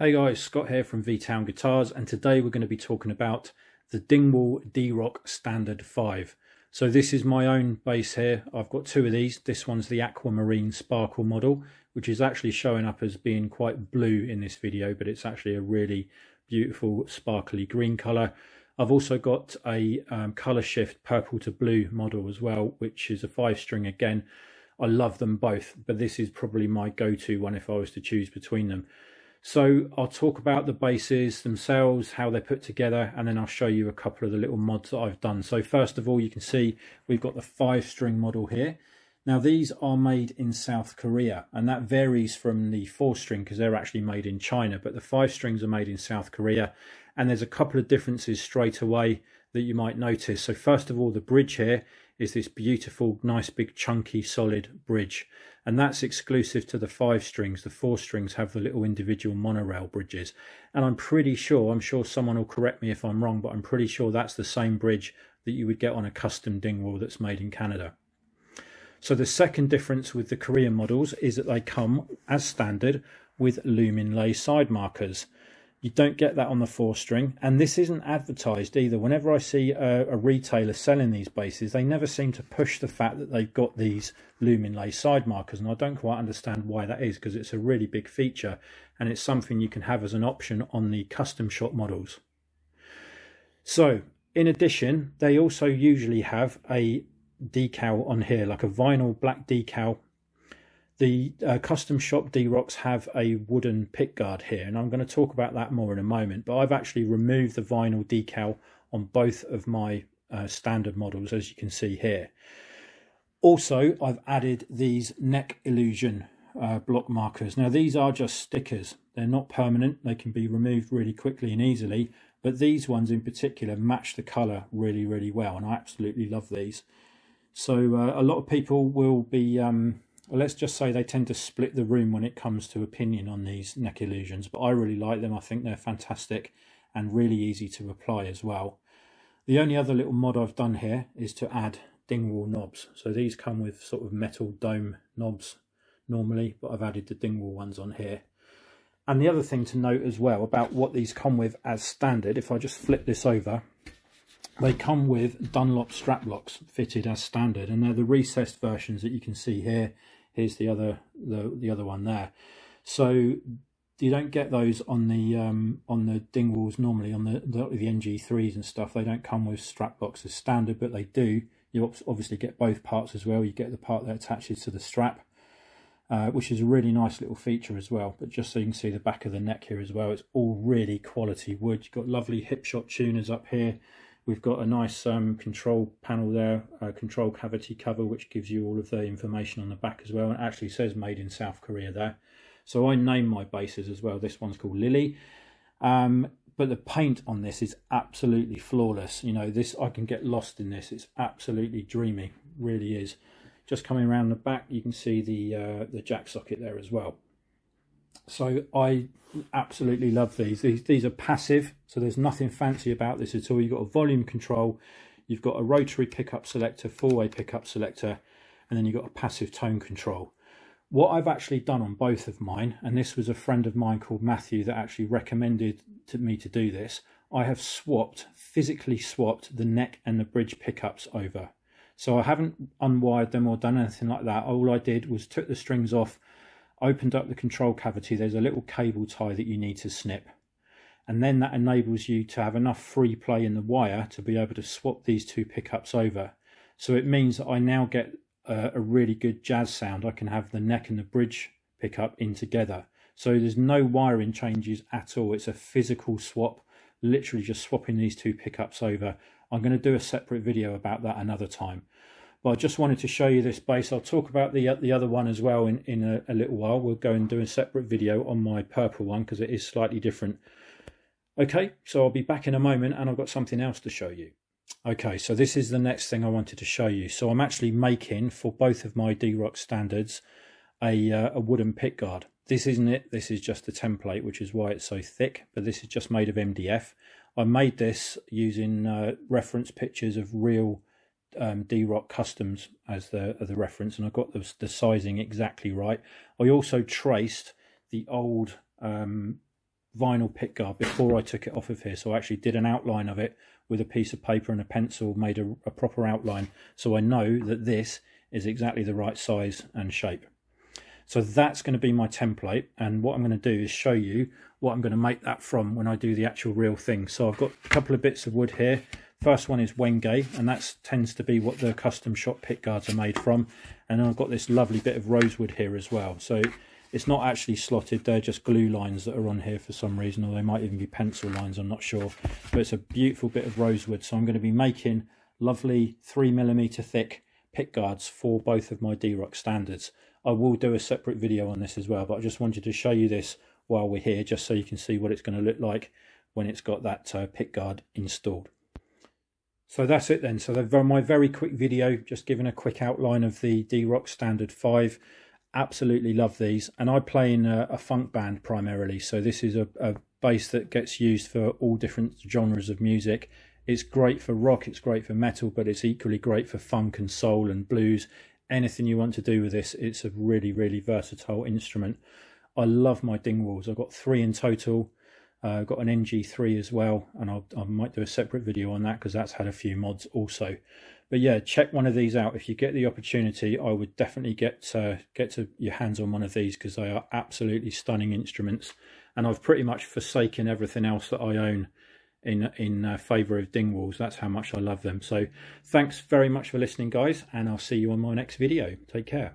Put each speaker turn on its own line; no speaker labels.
Hey guys, Scott here from V-Town Guitars and today we're going to be talking about the Dingwall D-Roc Standard 5. So this is my own bass here. I've got two of these. This one's the Aquamarine Sparkle model, which is actually showing up as being quite blue in this video, but it's actually a really beautiful sparkly green colour. I've also got a um, colour shift purple to blue model as well, which is a five string again. I love them both, but this is probably my go-to one if I was to choose between them. So I'll talk about the bases themselves, how they're put together, and then I'll show you a couple of the little mods that I've done. So first of all, you can see we've got the five string model here. Now these are made in South Korea and that varies from the four string because they're actually made in China, but the five strings are made in South Korea. And there's a couple of differences straight away that you might notice. So first of all, the bridge here is this beautiful, nice, big, chunky, solid bridge. And that's exclusive to the five strings. The four strings have the little individual monorail bridges. And I'm pretty sure, I'm sure someone will correct me if I'm wrong, but I'm pretty sure that's the same bridge that you would get on a custom Dingwall that's made in Canada. So the second difference with the Korean models is that they come, as standard, with Luminlay side markers. You don't get that on the four string, and this isn't advertised either. Whenever I see a, a, retailer selling these bases, they never seem to push the fact that they've got these Luminlay side markers, and I don't quite understand why that is because it's a really big feature and it's something you can have as an option on the custom shop models. So, in addition, they also usually have a decal on here, like a vinyl black decal the uh, custom shop D-Rocs have a wooden pick guard here, and I'm going to talk about that more in a moment. But I've actually removed the vinyl decal on both of my uh, standard models, as you can see here. Also, I've added these neck illusion uh, block markers. Now, these are just stickers. They're not permanent. They can be removed really quickly and easily. But these ones in particular match the colour really, really well. And I absolutely love these. So uh, a lot of people will be... Um, let's just say they tend to split the room when it comes to opinion on these neck illusions, but I really like them. I think they're fantastic and really easy to apply as well. The only other little mod I've done here is to add Dingwall knobs. So these come with sort of metal dome knobs normally, but I've added the Dingwall ones on here. And the other thing to note as well about what these come with as standard, if I just flip this over, they come with Dunlop strap locks fitted as standard, and they're the recessed versions that you can see here here's the other the, the other one there. So you don't get those on the um, on the Dingwalls normally on the, the, the NG3s and stuff. They don't come with strap boxes standard but they do. You obviously get both parts as well. You get the part that attaches to the strap uh, which is a really nice little feature as well. But just so you can see the back of the neck here as well it's all really quality wood. You've got lovely Hipshot tuners up here We've got a nice um, control panel there, control cavity cover, which gives you all of the information on the back as well. And actually says made in South Korea there. So I name my bases as well. This one's called Lily. Um, but the paint on this is absolutely flawless. You know, this I can get lost in this. It's absolutely dreamy, really is. Just coming around the back, you can see the uh, the jack socket there as well. So I absolutely love these. these. These are passive, so there's nothing fancy about this at all. You've got a volume control, you've got a rotary pickup selector, four-way pickup selector, and then you've got a passive tone control. What I've actually done on both of mine, and this was a friend of mine called Matthew that actually recommended to me to do this, I have swapped, physically swapped the neck and the bridge pickups over. So I haven't unwired them or done anything like that. All I did was took the strings off, opened up the control cavity, there's a little cable tie that you need to snip. And then that enables you to have enough free play in the wire to be able to swap these two pickups over. So it means that I now get a, a really good jazz sound. I can have the neck and the bridge pickup in together. So there's no wiring changes at all. It's a physical swap, literally just swapping these two pickups over. I'm going to do a separate video about that another time. But I just wanted to show you this bass. I'll talk about the the other one as well in, in a, a little while. We'll go and do a separate video on my purple one because it is slightly different. Okay, so I'll be back in a moment and I've got something else to show you. Okay, so this is the next thing I wanted to show you. So I'm actually making, for both of my D-Roc standards, a, uh, a wooden pickguard. This isn't it, this is just a template, which is why it's so thick, but this is just made of MDF. I made this using uh, reference pictures of real um, D-Roc Customs as the, as the reference, and I got the, the sizing exactly right. I also traced the old um, vinyl pickguard before I took it off of here. So I actually did an outline of it with a piece of paper and a pencil, made a, a proper outline. So I know that this is exactly the right size and shape. So that's going to be my template. And what I'm going to do is show you what I'm going to make that from when I do the actual real thing. So I've got a couple of bits of wood here. First one is Wenge, and that tends to be what the custom shop pick guards are made from. And I've got this lovely bit of rosewood here as well. So it's not actually slotted, they're just glue lines that are on here for some reason, or they might even be pencil lines, I'm not sure. But it's a beautiful bit of rosewood. So I'm going to be making lovely three millimeter thick pick guards for both of my D-Roc standards. I will do a separate video on this as well, but I just wanted to show you this while we're here, just so you can see what it's going to look like when it's got that uh, pick guard installed. So that's it then. So my very quick video, just giving a quick outline of the D-Roc Standard 5 absolutely love these. And I play in a, a funk band primarily. So this is a, a bass that gets used for all different genres of music. It's great for rock it's great for metal but it's equally great for funk and soul and blues. Anything you want to do with this it's a really really versatile instrument. I love my Dingwalls. I've got three in total I've got an NG3 as well and I'll, I might do a separate video on that because that's had a few mods also but yeah, check one of these out if you get the opportunity. I would definitely get uh, get to your hands on one of these because they are absolutely stunning instruments, and I've pretty much forsaken everything else that I own in in uh, favour of Dingwalls. That's how much I love them. So thanks very much for listening, guys, and I'll see you on my next video. Take care.